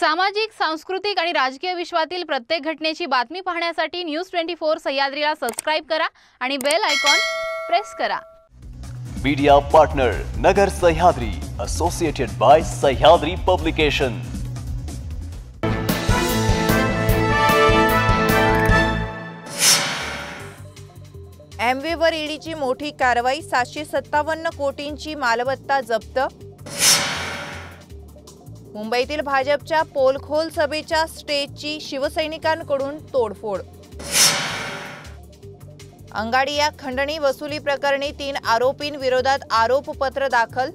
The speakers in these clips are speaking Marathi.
सामाजिक सांस्कृतिक आणि राजकीय विश्वातील प्रत्येक घटनेची बातमी पाहण्यासाठी न्यूज ट्वेंटी फोर सह्याद्रीला सबस्क्राईब करा आणि बेल आयकॉन प्रेस करा. Media partner Nagar Sahyadri associated by Sahyadri publication एमवेवर ईडीची मोठी कारवाई सातशे सत्तावन्न कोटींची मालमत्ता जप्त मुंबईतील भाजपच्या पोलखोल सभेच्या स्टेजची शिवसैनिकांकडून तोडफोड. अंगाडी या खंडणी वसुली प्रकरणी तीन आरोपींविरोधात आरोपपत्र दाखल.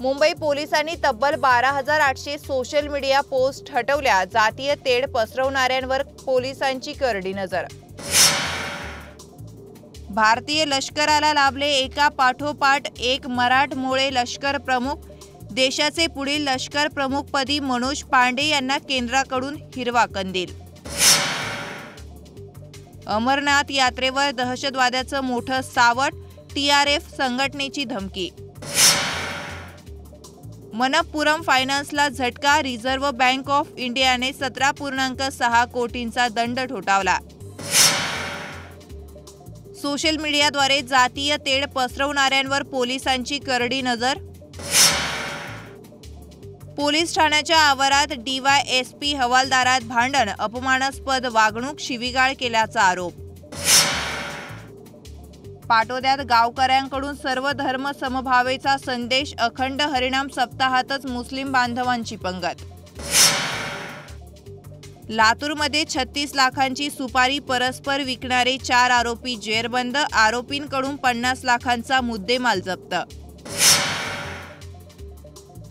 मुंबई पोलिसांनी तब्बल बारा हजार आठशे सोशल मीडिया पोस्ट हटवल्या जातीय तेढ पसरवणाऱ्यांवर पोलिसांची करडी नजर. भारतीय लष्कराला लाभले एका पाठोपाठ एक मराठमोळे लष्कर प्रमुख देशाचे पुढील लष्कर प्रमुखपदी मनोज पांडे यांना केंद्राकडून हिरवा कंदील. अमरनाथ यात्रेवर दहशतवाद्याचं मोठं सावट टीआरएफ संघटनेची धमकी. मनप्पुरम फायनान्सला झटका रिझर्व्ह बँक ऑफ इंडियाने सतरा पूर्णांक सहा कोटींचा दंड ठोठावला. सोशल मीडियाद्वारे जातीय तेढ पसरवणाऱ्यांवर पोलिसांची करडी नजर. पोलीस ठाण्याच्या आवारात डीवायएसपी हवालदारात भांडण अपमानास्पद वागणूक शिवीगाळ केल्याचा आरोप. पाटोद्यात गावकऱ्यांकडून सर्व धर्म समभावेचा संदेश अखंड हरिणाम सप्ताहातच मुस्लिम बांधवांची पंगत. लातूरमध्ये छत्तीस लाखांची सुपारी परस्पर विकणारे चार आरोपी जेरबंद आरोपींकडून पन्नास लाखांचा मुद्देमाल जप्त.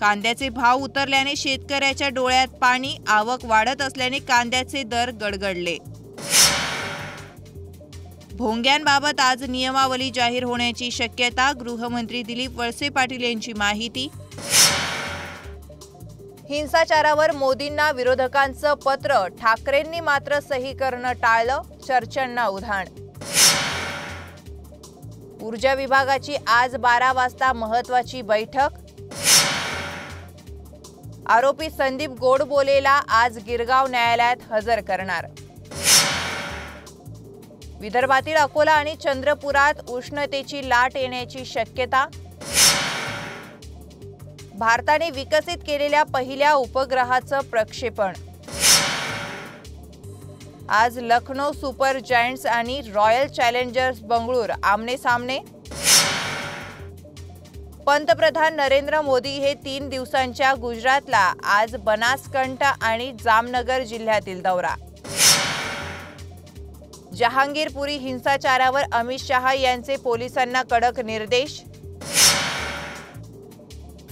कांद्याचे भाव उतरल्याने शेतकऱ्याच्या डोळ्यात पाणी आवक वाढत असल्याने कांद्याचे दर गडगडले. भोंग्यांबाबत आज नियमावली जाहीर होण्याची शक्यता गृहमंत्री दिलीप वळसे पाटील यांची माहिती. हिंसाचारावर मोदींना विरोधकांचं पत्र ठाकरेंनी मात्र सही करणं टाळलं चर्चांना उधाण. ऊर्जा विभागाची आज बारा वाजता महत्वाची बैठक आरोपी संदीप गोडबोलेला आज गिरगाव न्यायालयात हजर करणार. विदर्भातील अकोला आणि चंद्रपुरात उष्णतेची लाट येण्याची शक्यता. भारताने विकसित केलेल्या पहिल्या उपग्रहाचं प्रक्षेपण. आज लखनौ सुपर जायंट्स आणि रॉयल चॅलेंजर्स बंगळूर आमने सामने. पंतप्रधान नरेंद्र मोदी हे तीन दिवसांच्या गुजरातला आज बनासकंठ आणि जामनगर जिल्ह्यातील दौरा. जहांगीरपुरी हिंसाचारावर अमित शहा यांचे पोलिसांना कडक निर्देश.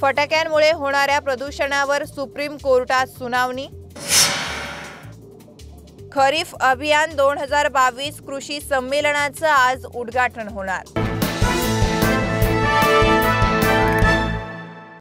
फटाक्यांमुळे होणाऱ्या प्रदूषणावर सुप्रीम कोर्टात सुनावणी. खरीफ अभियान दोन हजार बावीस कृषी संमेलनाचं आज उद्घाटन होणार.